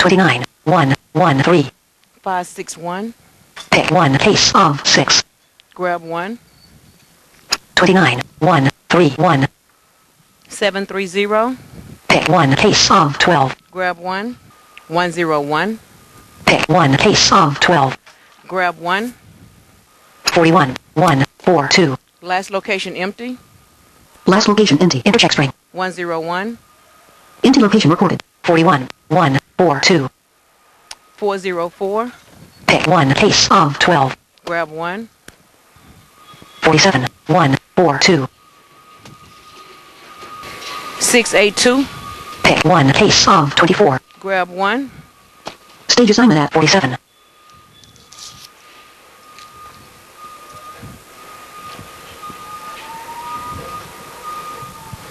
29, 1, 1, 3. 561. Pick 1 case of 6. Grab 1. 29, 1, 3, 1. 730. Pick 1 case of 12. Grab 1. 101. Pick 1 case of 12. Grab 1. 41, 1, 4, 2. Last location empty. Last location empty. Intercheck string. 101. Empty location recorded. 41, 1, 4, 2. 404. Pick 1 case of 12. Grab 1. 47, 1, 4, 2. 682. Pick 1 case of 24. Grab 1. Stage assignment at 47.